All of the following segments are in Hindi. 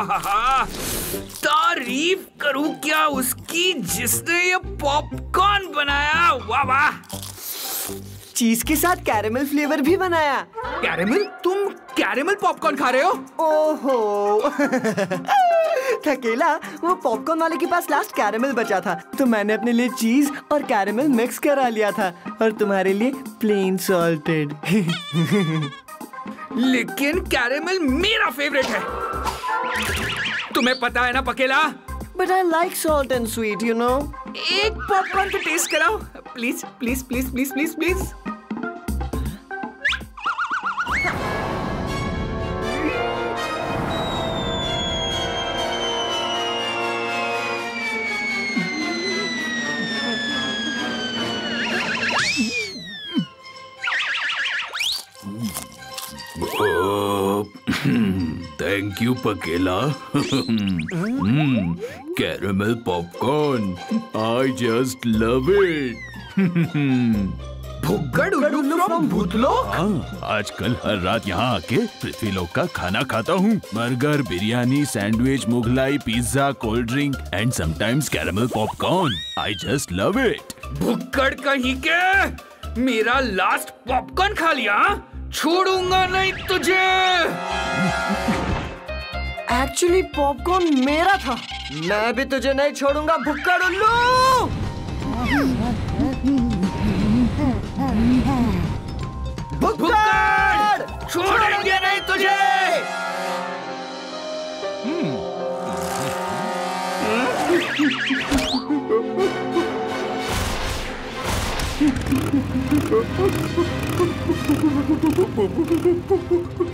तारीफ़ करूँ क्या उसकी जिसने ये पॉपकॉर्न बनाया? वाह वाह। चीज़ के साथ कैरेमल फ्लेवर भी बनाया। कैरेमल तुम कैरेमल पॉपकॉर्न खा रहे हो? ओहो। थकेला वो पॉपकॉर्न वाले के पास लास्ट कैरेमल बचा था तो मैंने अपने लिए चीज़ और कैरेमल मिक्स करा लिया था और तुम्हारे लिए प्लेन सॉल्टेड लेकिन कैरेमल मेरा फेवरेट है। तुम्हें पता है ना पकेला? But I like salt and sweet you know एक पॉपकॉर्न तो टेस्ट कराओ। Please please please please please please thank you पकेला caramel popcorn I just love it हाँ आजकल हर रात यहाँ आके पृथ्वीलोक का खाना खाता हूँ। Burger biryani sandwich Mughlai pizza cold drink and sometimes caramel popcorn I just love it भुक्कड़ कहीं के? मेरा लास्ट पॉपकॉर्न खा लिया? छोड़ूँगा नहीं तुझे। एक्चुअली पॉपकॉर्न मेरा था। मैं भी तुझे नहीं छोड़ूँगा भुक्कड़ उल्लू भुक्कड़ छोड़ेंगे नहीं तुझे।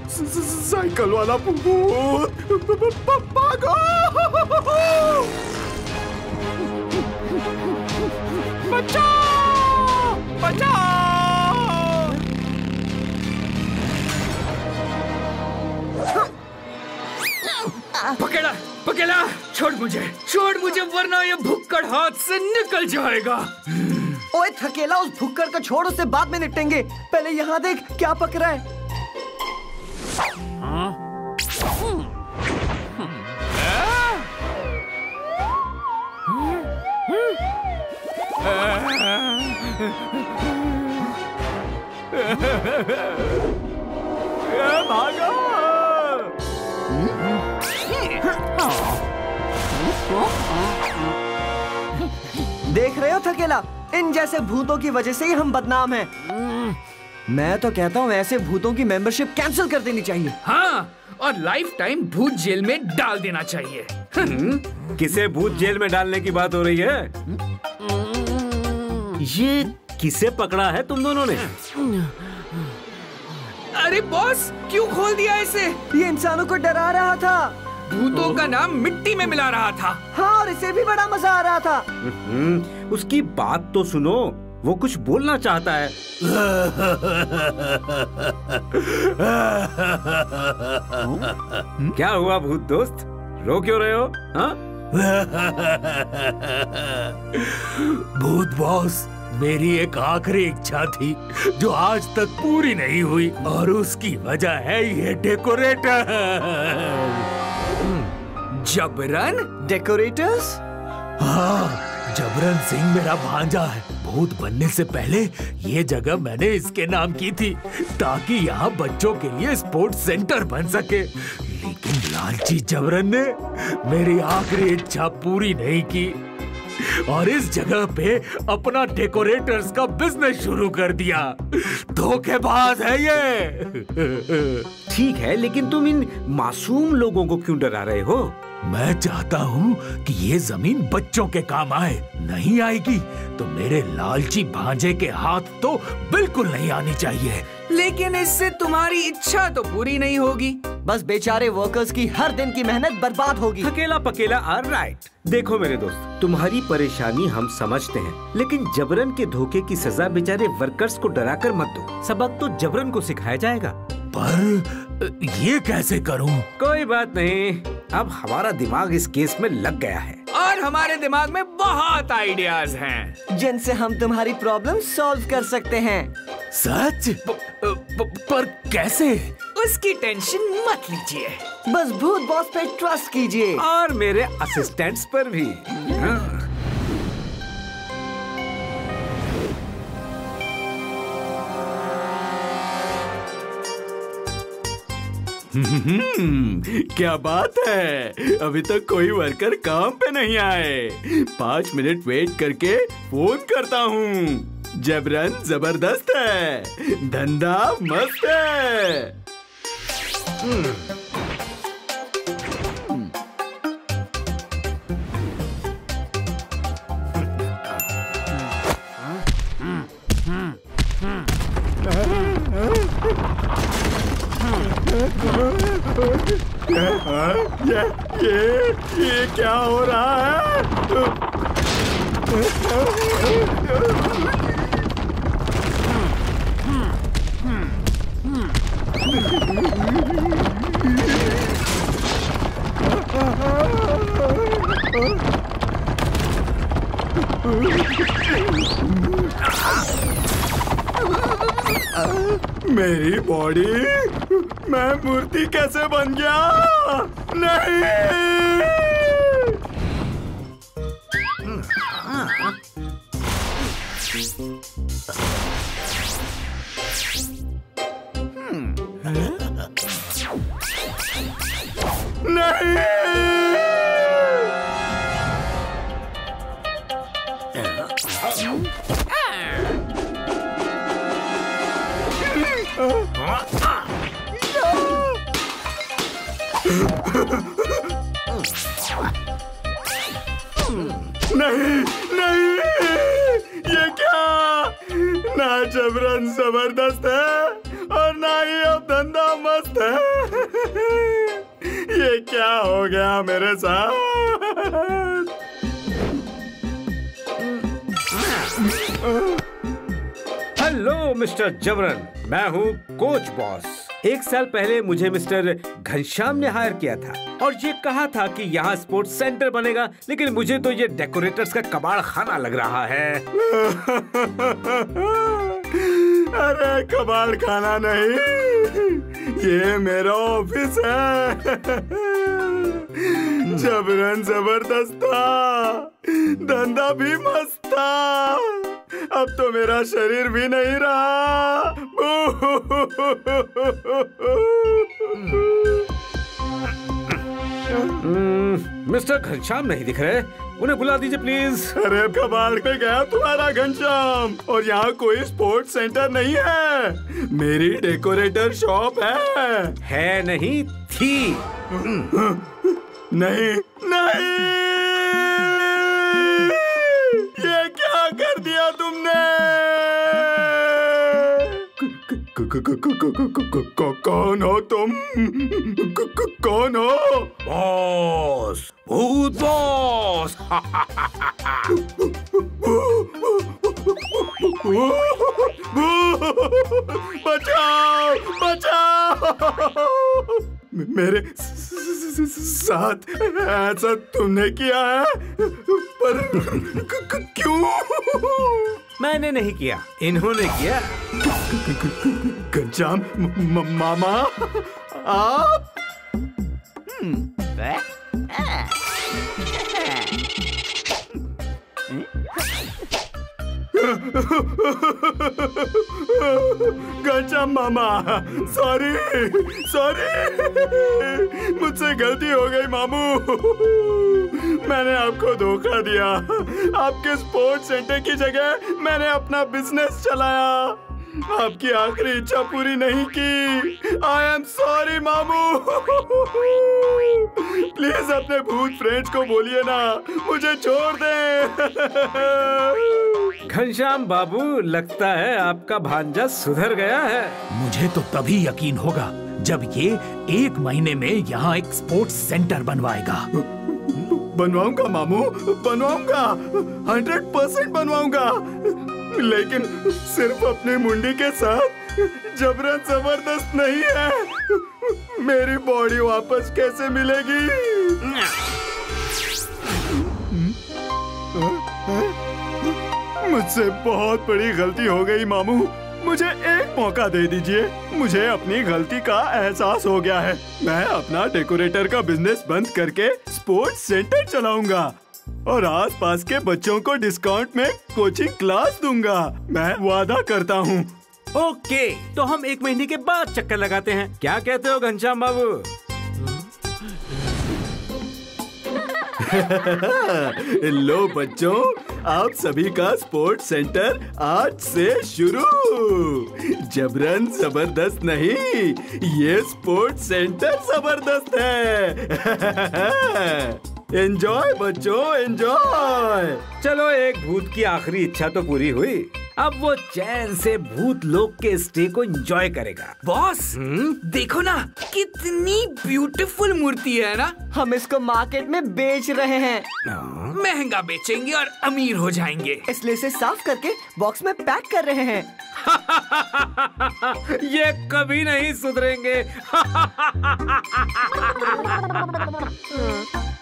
साइकिल वाला पकड़ा पकड़ा। छोड़ मुझे छोड़ मुझे वरना ये भुक्कड़ हाथ से निकल जाएगा। ओए थकेला उस भुक्कड़ को छोड़ उससे बाद में निपटेंगे। पहले यहाँ देख क्या पक रहा है देख रहे हो थकेला? इन जैसे भूतों की वजह से ही हम बदनाम हैं। मैं तो कहता हूँ ऐसे भूतों की मेंबरशिप कैंसिल कर देनी चाहिए। हाँ और लाइफ टाइम भूत जेल में डाल देना चाहिए। किसे भूत जेल में डालने की बात हो रही है? ये किसे पकड़ा है तुम दोनों ने? अरे बॉस क्यों खोल दिया इसे? ये इंसानों को डरा रहा था। भूतों का नाम मिट्टी में मिला रहा था। हाँ और इसे भी बड़ा मज़ा आ रहा था। हम्म, उसकी बात तो सुनो वो कुछ बोलना चाहता है। क्या हुआ भूत दोस्त? रो क्यों रहे हो? हाँ? भूत बॉस मेरी एक आखिरी इच्छा थी जो आज तक पूरी नहीं हुई और उसकी वजह है ये डेकोरेटर। जबरन? डेकोरेटर्स? हाँ जबरन सिंह मेरा भांजा है। भूत बनने से पहले ये जगह मैंने इसके नाम की थी ताकि यहाँ बच्चों के लिए स्पोर्ट्स सेंटर बन सके। लालची जबरन ने मेरी आखिरी इच्छा पूरी नहीं की और इस जगह पे अपना डेकोरेटर्स का बिज़नेस शुरू कर दिया। धोखेबाज है ये। ठीक है लेकिन तुम इन मासूम लोगों को क्यों डरा रहे हो? मैं चाहता हूँ कि ये ज़मीन बच्चों के काम आए नहीं आएगी तो मेरे लालची भांजे के हाथ तो बिल्कुल नहीं आनी चाहिए। लेकिन इससे तुम्हारी इच्छा तो पूरी नहीं होगी। बस बेचारे वर्कर्स की हर दिन की मेहनत बर्बाद होगी। अकेला पकेला आर राइट देखो मेरे दोस्त तुम्हारी परेशानी हम समझते हैं लेकिन जबरन के धोखे की सजा बेचारे वर्कर्स को डराकर मत दो। सबक तो जबरन को सिखाया जाएगा। पर ये कैसे करूँ? कोई बात नहीं अब हमारा दिमाग इस केस में लग गया है। और हमारे दिमाग में बहुत आइडियाज़ हैं। जिनसे हम तुम्हारी प्रॉब्लम सॉल्व कर सकते हैं। सच? प, प, पर कैसे? उसकी टेंशन मत लीजिए। बस भूत बॉस पे ट्रस्ट कीजिए। और मेरे असिस्टेंट्स पर भी। हाँ। क्या बात है। अभी तक कोई वर्कर काम पे नहीं आए। पाँच मिनट वेट करके फ़ोन करता हूँ। जबरन ज़बरदस्त है। धंधा मस्त है। ये ये ये क्या हो रहा है मेरी बॉडी? मैं मूर्ति कैसे बन गया? नहीं! नहीं! नहीं नहीं ये क्या? ना जबरन ज़बरदस्त है और ना ही अब धंधा मस्त है। ये क्या हो गया मेरे साथ? हेलो मिस्टर जबरन मैं हूँ कोच बॉस। एक साल पहले मुझे मिस्टर घनश्याम ने हायर किया था और ये कहा था कि यहाँ स्पोर्ट्स सेंटर बनेगा, लेकिन मुझे तो ये डेकोरेटर्स का कबाड़ खाना लग रहा है। अरे कबाड़ खाना नहीं। ये मेरा ऑफ़िस है। जबरन ज़बरदस्त था। धंधा भी मस्त था। अब तो मेरा शरीर भी नहीं रहा। हम्म, मिस्टर घनश्याम नहीं दिख रहे। उन्हें बुला दीजिए प्लीज़ अरे कबाड़ पे गया तुम्हारा घनश्याम। और यहाँ कोई स्पोर्ट्स सेंटर नहीं है। मेरी डेकोरेटर शॉप है। है नहीं थी। नहीं नहीं। कौन हो तुम कौन हो बॉस भूत बॉस बचाओ बचाओ मेरे साथ ऐसा तुमने किया है पर क्यों मैंने नहीं किया इन्होंने किया घनश्याम म- म- मामा आप घनश्याम मामा सॉरी सॉरी मुझसे गलती हो गई, मामू। मैंने आपको धोखा दिया। आपके स्पोर्ट्स सेंटर की जगह मैंने अपना बिज़नेस चलाया। आपकी आखिरी इच्छा पूरी नहीं की। आई एम सॉरी मामू। प्लीज़ अपने भूत फ्रेंड्स को बोलिए ना मुझे छोड़ दें। घनश्याम बाबू लगता है आपका भांजा सुधर गया है। मुझे तो तभी यकीन होगा जब ये एक महीने में यहाँ एक स्पोर्ट्स सेंटर बनवाएगा। बनवाऊँगा मामू बनवाऊँगा। Hundred percent बनवाऊँगा। लेकिन सिर्फ़ अपनी मुंडी के साथ जबरन ज़बरदस्त नहीं है। मेरी बॉडी वापस कैसे मिलेगी? मुझसे बहुत बड़ी गलती हो गई, मामू। मुझे एक मौका दे दीजिए। मुझे अपनी गलती का एहसास हो गया है। मैं अपना डेकोरेटर का बिज़नेस बंद करके स्पोर्ट्स सेंटर चलाऊँगा। और आसपास के बच्चों को डिस्काउंट में कोचिंग क्लास दूँगा। मैं वादा करता हूँ। ओके तो हम एक महीने के बाद चक्कर लगाते हैं। क्या कहते हो घनश्याम बाबू? लो बच्चों आप सभी का स्पोर्ट्स सेंटर आज से शुरू। जबरन ज़बरदस्त नहीं ये स्पोर्ट्स सेंटर ज़बरदस्त है। एंजॉय बच्चों एंजॉय चलो एक भूत की आखिरी इच्छा तो पूरी हुई। अब वो चैन से भूत लोग के स्टे को एंजॉय करेगा। बॉस देखो ना कितनी ब्यूटीफुल मूर्ति है ना? हम इसको मार्केट में बेच रहे हैं। महँगा बेचेंगे और अमीर हो जाएँगे। इसलिए इसे साफ़ करके बॉक्स में पैक कर रहे हैं। ये कभी नहीं सुधरेंगे।